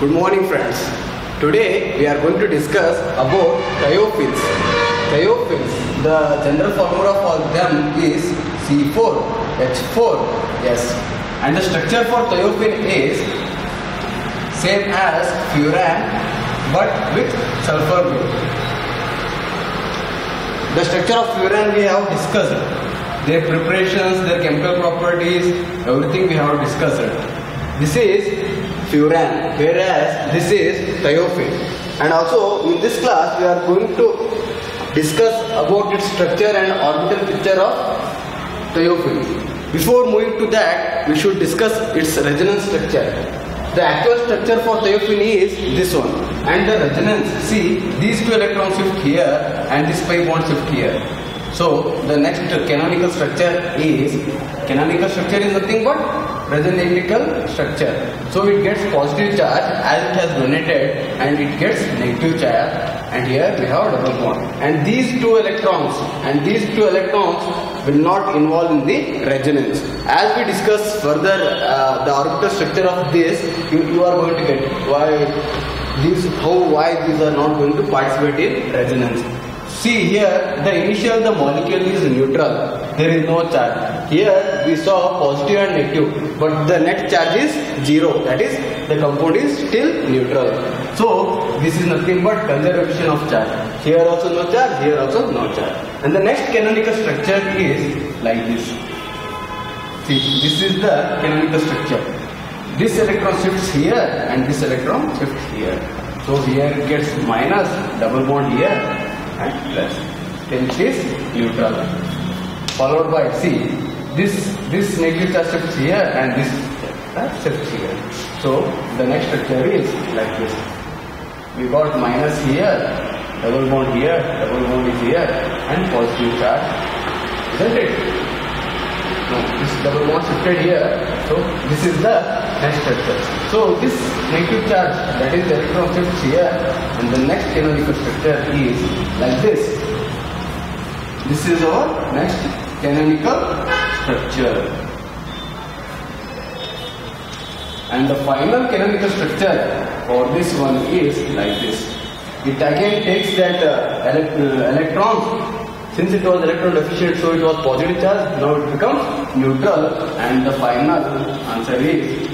Good morning friends. Today we are going to discuss about thiophenes. Thiophenes, the general formula for them is C4H4. Yes. And the structure for thiophene is same as furan but with sulfur group. The structure of furan we have discussed. Their preparations, their chemical properties, everything we have discussed. This is furan, whereas this is thiophene. And also in this class we are going to discuss about its structure and orbital picture of thiophene. Before moving to that, we should discuss its resonance structure. The actual structure for thiophene is this one, and the resonance. See, these two electrons shift here, and this pi bond shift here. So the next canonical structure is canonical structure is nothing but resonatical structure. So it gets positive charge as it has donated and it gets negative charge and here we have double bond. And these two electrons and these two electrons will not involve in the resonance. As we discuss further uh, the orbital structure of this, you, you are going to get why these how why these are not going to participate in resonance. See here, the initial the molecule is neutral. There is no charge. Here we saw positive and negative, but the net charge is zero. That is, the compound is still neutral. So this is nothing but conservation of charge. Here also no charge. Here also no charge. And the next canonical structure is like this. See, this is the canonical structure. This electron shifts here, and this electron shifts here. So here it gets minus double bond here and plus. Then it is neutral. Followed by C. This this negative charge shifts here and this uh, shifts here. So the next structure is like this. We got minus here, double bond here, double bond is here, and positive charge. Isn't it? No, this double bond shifted here. So this is the next structure. So this negative charge, that is the electron shifts here, and the next canonical structure is like this. This is our next canonical structure. And the final canonical structure for this one is like this. It again takes that uh, uh, since it was electron deficient, so it was positive charge. Now it becomes neutral, and the final answer is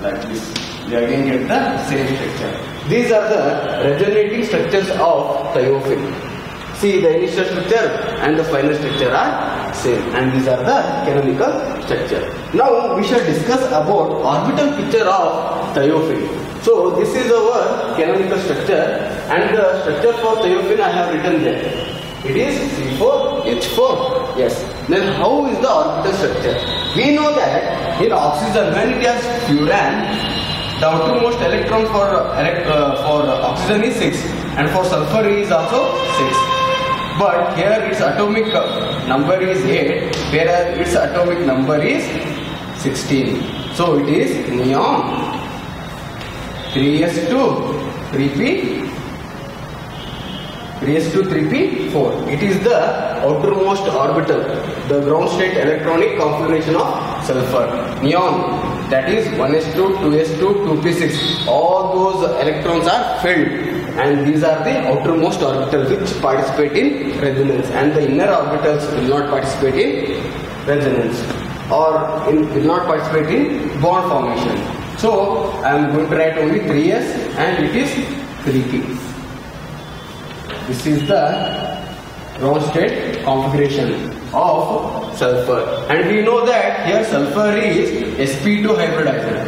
like this. We again get the same structure. These are the resonating structures of thiophene. See, the initial structure and the final structure are same, and these are the canonical structure. Now we shall discuss about orbital picture of thiophene. So this is our canonical structure, and the structure for thiophene I have written there. It is C4H4. Yes. Then how is the orbital structure? We know that in oxygen when it has furan, the outermost electron for elect, uh, for oxygen is 6 and for sulfur is also 6. But here its atomic number is 8 whereas its atomic number is 16. So it is neon 3s2 3p 3s2 3p4 it is the outermost orbital the ground state electronic configuration of sulfur neon that is 1s2 2s2 2p6 all those electrons are filled and these are the outermost orbitals which participate in resonance and the inner orbitals will not participate in resonance or in, will not participate in bond formation. So i am going to write only 3s and it is 3p this is the state configuration of sulfur. And we know that here sulfur is sp2 hybridized.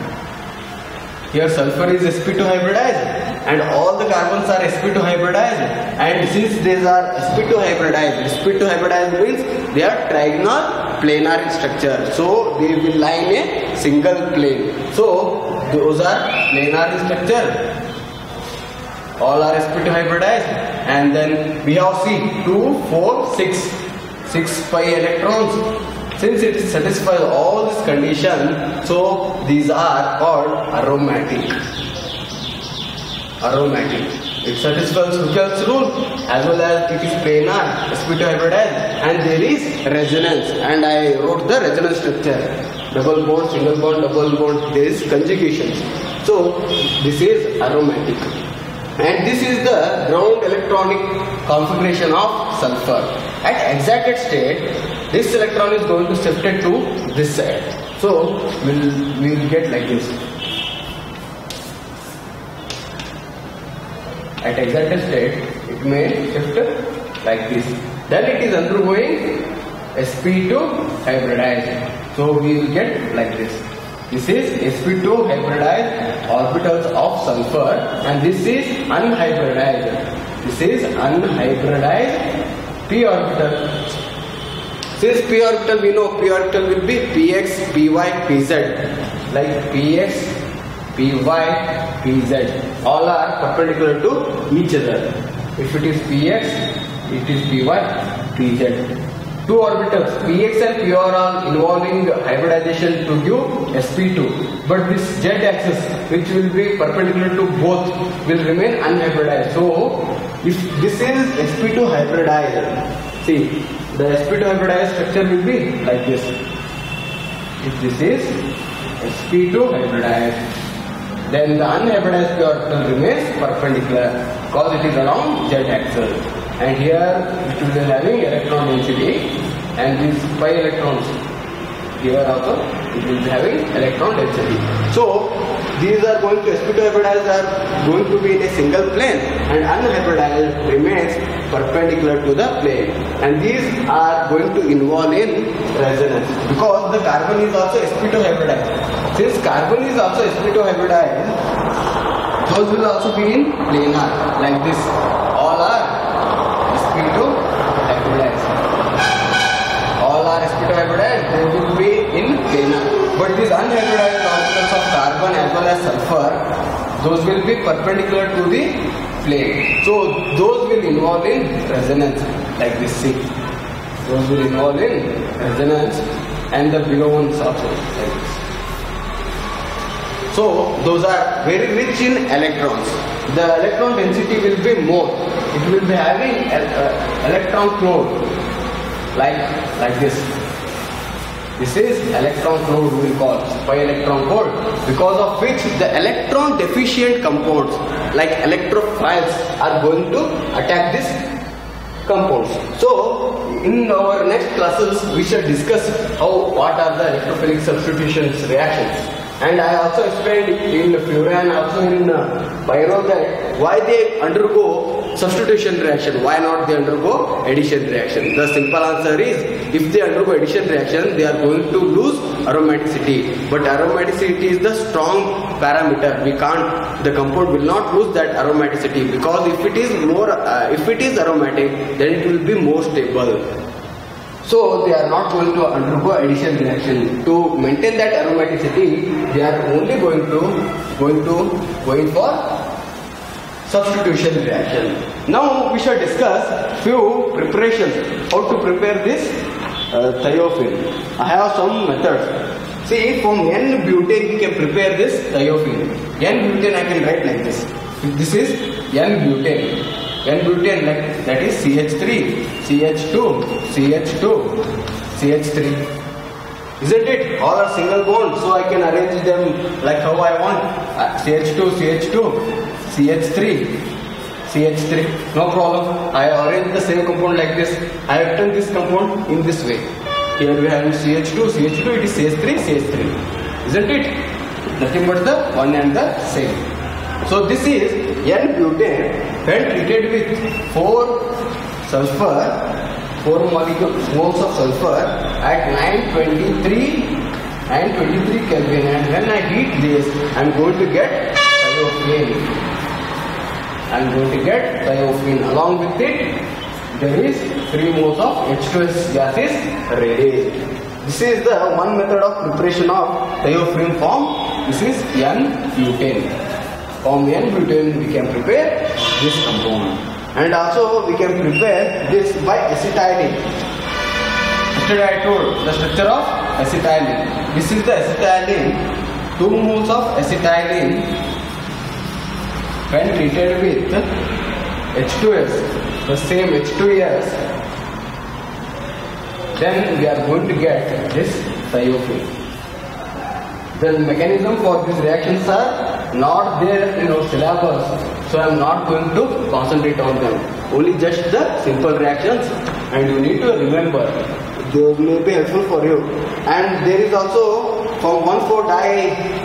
Here sulfur is sp2 hybridized and all the carbons are sp2 hybridized. And since these are sp2 hybridized, sp2 hybridized means they are trigonal planar structure. So they will lie in a single plane. So those are planar structure all are sp2 hybridized. And then we have C 2, 4, 6 6 pi electrons. Since it satisfies all this condition so these are called aromatic. Aromatic. It satisfies Huckel's rule as well as it is planar sp2 hybridized. And there is resonance. And I wrote the resonance structure. Double bond single bond double bond. There is conjugation. So this is aromatic. And this is the ground electronic configuration of sulfur. At excited state, this electron is going to shift it to this side. So we'll we'll get like this. At excited state, it may shift like this. Then it is undergoing sp2 hybridized. So we will get like this. This is sp2 hybridized orbitals of sulfur and this is unhybridized. This is unhybridized p orbital. Since p orbital we know p orbital will be px, py, pz. Like px, py, pz. All are perpendicular to each other. If it is px, it is py, pz two orbitals px and are involving hybridization to give sp2 but this z axis which will be perpendicular to both will remain unhybridized. So if this is sp2 hybridized see the sp2 hybridized structure will be like this. If this is sp2 hybridized then the unhybridized orbital remains perpendicular because it is along z axis and here it will be having electron density and these pi electrons here also it will be having electron density. So these are going to sp2 hybridized are going to be in a single plane and unhybridized remains perpendicular to the plane and these are going to involve in resonance because the carbon is also sp2 hybridized. Since carbon is also sp2 hybridized, those will also be in planar like this. All are sp2 hybridized. All are sp2 hybridized, they will be in planar. But these unhybridized orbitals of carbon as well as sulfur, those will be perpendicular to the plane. So those will involve in resonance like this. See, those will involve in resonance, and the below ones also like this. So those are very rich in electrons. The electron density will be more. It will be having uh, electron cloud like like this. This is electron cloud we call pi electron cloud because of which the electron deficient compounds like electrophiles are going to attack this compounds. So in our next classes we shall discuss how what are the electrophilic substitutions reactions and I also explained in furan also in uh, pyrrole that why they undergo substitution reaction, why not they undergo addition reaction. The simple answer is if they undergo addition reaction they are going to lose aromaticity but aromaticity is the strong parameter we can't the compound will not lose that aromaticity because if it is more uh, if it is aromatic then it will be more stable so they are not going to undergo addition reaction. To maintain that aromaticity, they are only going to going to going for substitution reaction. Now we shall discuss few preparations. How to prepare this uh, thiophene. I have some methods. See, from N-butane we can prepare this thiophene. N-butane I can write like this. This is N-butane. N-butane like that is CH3, CH2, CH2, CH3. Isn't it? All are single bond, so I can arrange them like how I want. Uh, CH2, CH2, CH3, CH3. No problem. I arrange the same compound like this. I have written this compound in this way. Here we have CH2, CH2, it is CH3, CH3. Isn't it? Nothing but the one and the same. So this is N-butane when treated with 4 sulfur 4 molecules moles of sulfur at 923 923 Kelvin and when I heat this I am going to get thiophene Am going to get thiophene along with it there is 3 moles of H2S gas is released this is the one method of preparation of thiophene form this is N-butane from N-butane we can prepare this compound and also we can prepare this by acetylene. Yesterday I told the structure of acetylene. This is the acetylene. 2 moles of acetylene when treated with H2S, the same H2S, then we are going to get this thiophene. The mechanism for these reactions are not there in our syllabus, so I am not going to concentrate on them. Only just the simple reactions, and you need to remember. Those may be helpful for you. And there is also from 1,4 di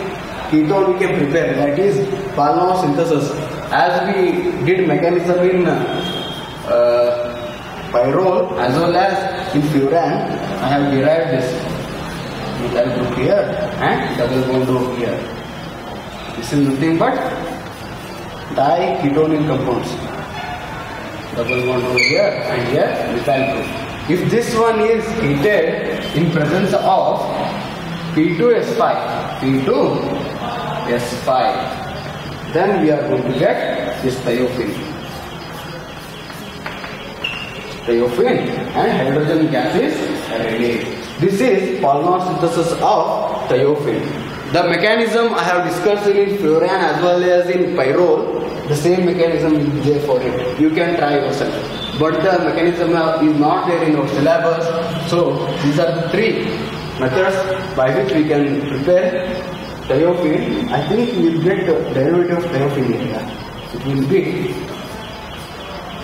ketone we can prepare. That is Paal-Knorr synthesis. As we did mechanism in uh, pyrrole as well as in furan, I have derived this methyl group here and double bond over here. This is nothing but diketonic compounds. Double bond over here and here methyl group. If this one is heated in presence of P2S5, P2S5, then we are going to get this thiophene. Thiophene and hydrogen gas is ready. This is Paal-Knorr synthesis of thiophene. The mechanism I have discussed in furan as well as in pyrrole, the same mechanism is there for it. You can try yourself. But the mechanism is not there in our syllabus. So these are the three methods by which we can prepare thiophene. I think we will get the derivative of thiophene here. It will be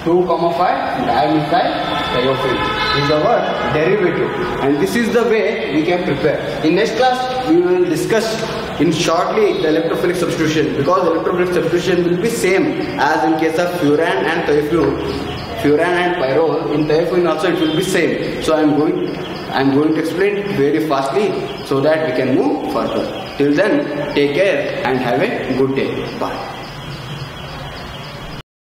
2 comma 5 dimethyl thiophene is our derivative and this is the way we can prepare. In next class we will discuss in shortly the electrophilic substitution because electrophilic substitution will be same as in case of furan and thiophene. Furan and pyrrole in thiophene also it will be same. So I am going I am going to explain very fastly so that we can move further. Till then take care and have a good day. Bye.